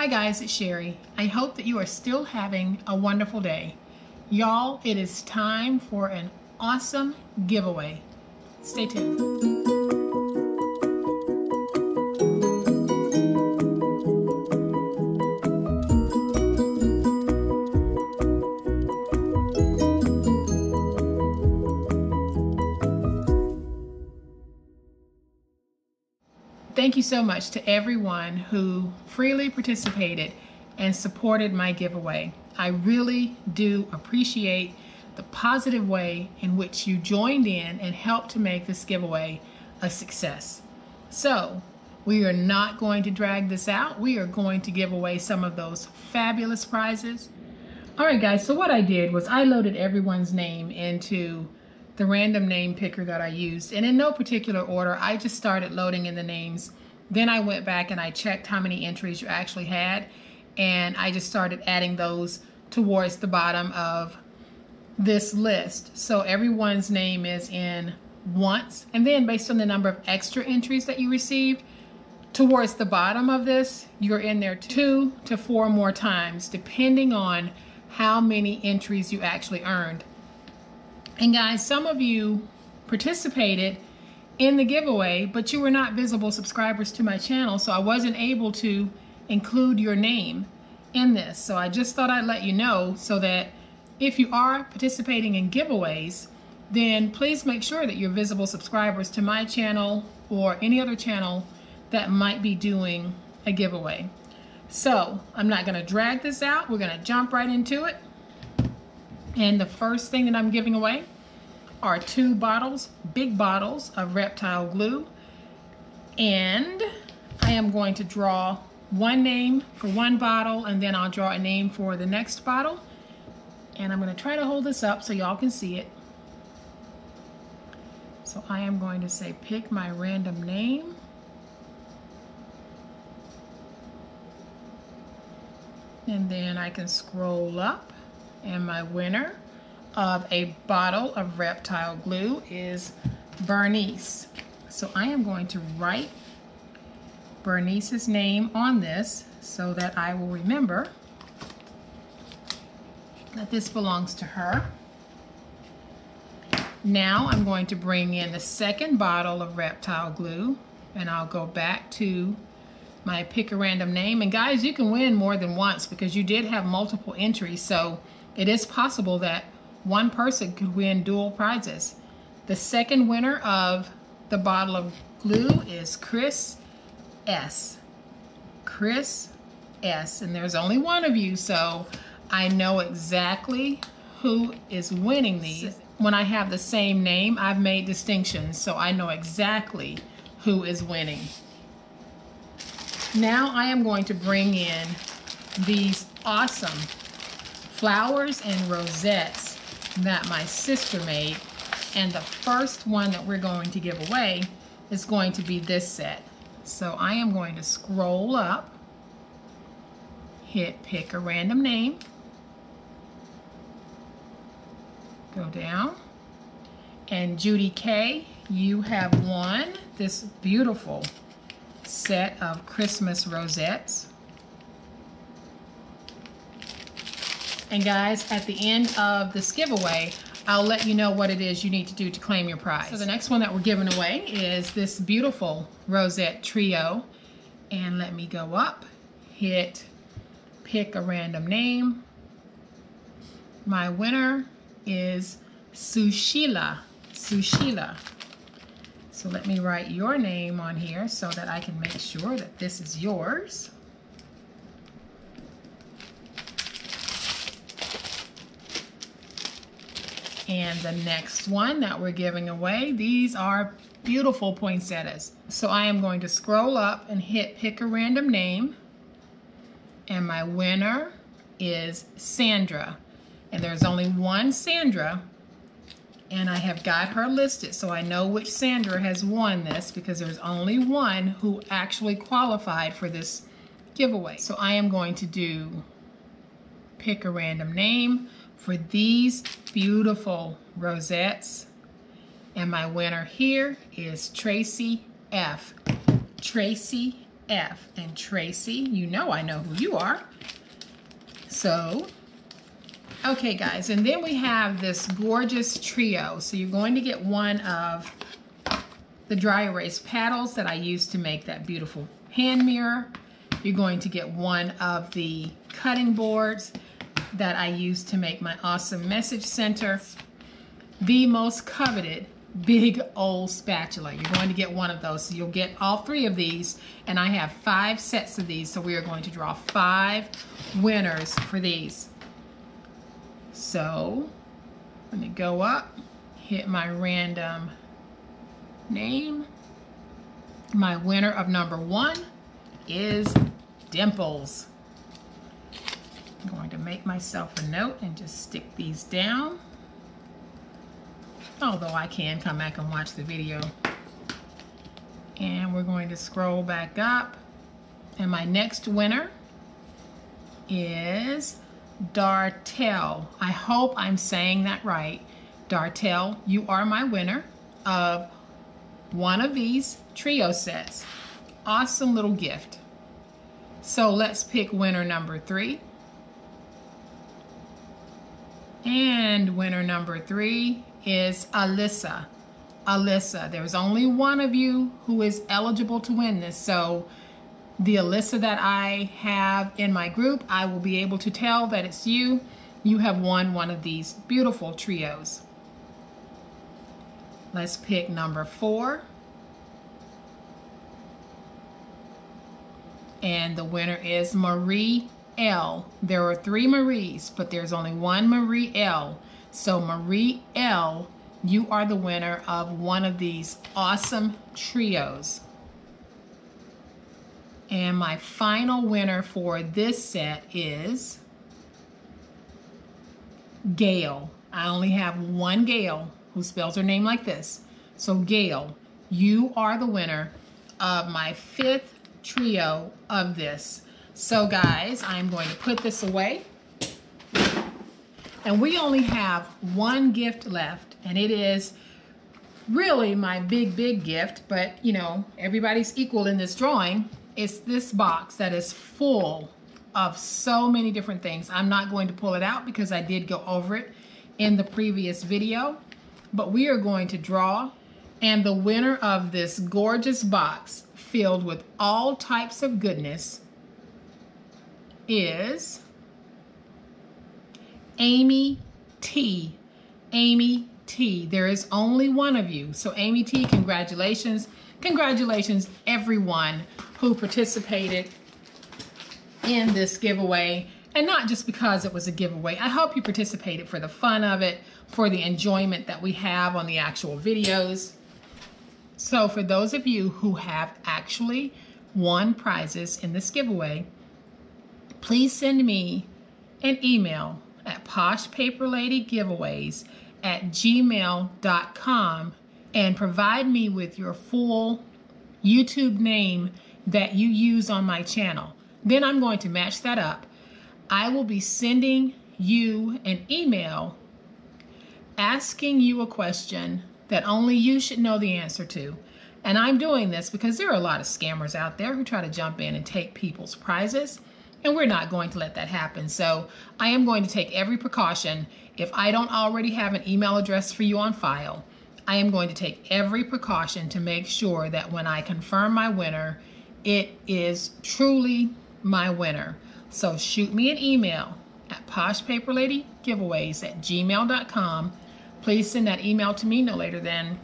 Hi guys, it's Sherry. I hope that you are still having a wonderful day. Y'all, it is time for an awesome giveaway. Stay tuned. Thank you so much to everyone who freely participated and supported my giveaway. I really do appreciate the positive way in which you joined in and helped to make this giveaway a success. So, we are not going to drag this out. We are going to give away some of those fabulous prizes. All right, guys, so what I did was I loaded everyone's name into the random name picker that I used. And in no particular order, I just started loading in the names. Then I went back and I checked how many entries you actually had. And I just started adding those towards the bottom of this list. So everyone's name is in once. And then based on the number of extra entries that you received, towards the bottom of this, you're in there two to four more times, depending on how many entries you actually earned. And guys, some of you participated in the giveaway, but you were not visible subscribers to my channel, so I wasn't able to include your name in this. So I just thought I'd let you know so that if you are participating in giveaways, then please make sure that you're visible subscribers to my channel or any other channel that might be doing a giveaway. So I'm not gonna drag this out. We're gonna jump right into it. And the first thing that I'm giving away are two bottles, big bottles of reptile glue. And I am going to draw one name for one bottle and then I'll draw a name for the next bottle. And I'm going to try to hold this up so y'all can see it. So I am going to say pick my random name. And then I can scroll up and my winner of a bottle of reptile glue is Bernice. So I am going to write Bernice's name on this so that I will remember that this belongs to her. Now I'm going to bring in the second bottle of reptile glue and I'll go back to my pick a random name. And guys, you can win more than once because you did have multiple entries. So it is possible that one person could win dual prizes. The second winner of the bottle of glue is Chris S. Chris S. And there's only one of you, so I know exactly who is winning these. When I have the same name, I've made distinctions, so I know exactly who is winning. Now I am going to bring in these awesome flowers and rosettes that my sister made. And the first one that we're going to give away is going to be this set. So I am going to scroll up, hit pick a random name, go down, and Judy K, you have won this beautiful set of Christmas rosettes. And guys, at the end of this giveaway, I'll let you know what it is you need to do to claim your prize. So the next one that we're giving away is this beautiful rosette trio. And let me go up, hit pick a random name. My winner is Sushila. Sushila. So let me write your name on here so that I can make sure that this is yours. And the next one that we're giving away, these are beautiful poinsettias. So I am going to scroll up and hit pick a random name. And my winner is Sandra. And there's only one Sandra. And I have got her listed so I know which Sandra has won this because there's only one who actually qualified for this giveaway. So I am going to do pick a random name for these beautiful rosettes. And my winner here is Tracy F. Tracy F. And Tracy, you know I know who you are. So, okay guys, and then we have this gorgeous trio. So you're going to get one of the dry erase paddles that I used to make that beautiful hand mirror. You're going to get one of the cutting boards that I use to make my awesome message center. The most coveted big old spatula. You're going to get one of those. So you'll get all three of these. And I have five sets of these. So we are going to draw five winners for these. So let me go up, hit my random name. My winner of number one is Dimples. Make myself a note and just stick these down. Although I can come back and watch the video. And we're going to scroll back up. And my next winner is Dartel. I hope I'm saying that right. Dartel, you are my winner of one of these trio sets. Awesome little gift. So let's pick winner number three. And winner number three is Alyssa. Alyssa, there's only one of you who is eligible to win this. So the Alyssa that I have in my group, I will be able to tell that it's you. You have won one of these beautiful trios. Let's pick number four. And the winner is Marie L. There are three Maries, but there's only one Marie L. So Marie L., you are the winner of one of these awesome trios. And my final winner for this set is Gail. I only have one Gail who spells her name like this. So Gail, you are the winner of my fifth trio of this. So guys, I'm going to put this away. And we only have one gift left, and it is really my big, big gift, but you know, everybody's equal in this drawing. It's this box that is full of so many different things. I'm not going to pull it out because I did go over it in the previous video, but we are going to draw and the winner of this gorgeous box filled with all types of goodness is Amy T. Amy T. There is only one of you. So Amy T, congratulations. Congratulations everyone who participated in this giveaway. And not just because it was a giveaway. I hope you participated for the fun of it, for the enjoyment that we have on the actual videos. So for those of you who have actually won prizes in this giveaway, please send me an email at poshpaperladygiveaways at gmail.com and provide me with your full YouTube name that you use on my channel. Then I'm going to match that up. I will be sending you an email asking you a question that only you should know the answer to. And I'm doing this because there are a lot of scammers out there who try to jump in and take people's prizes. And we're not going to let that happen. So I am going to take every precaution. If I don't already have an email address for you on file, I am going to take every precaution to make sure that when I confirm my winner, it is truly my winner. So shoot me an email at poshpaperladygiveaways at gmail.com. Please send that email to me no later than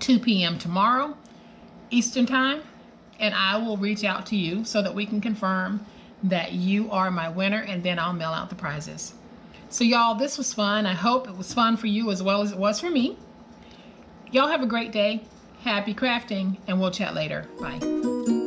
2 p.m. tomorrow Eastern Time, and I will reach out to you so that we can confirm that you are my winner, and then I'll mail out the prizes. So, y'all, this was fun. I hope it was fun for you as well as it was for me. Y'all have a great day. Happy crafting, and we'll chat later. Bye.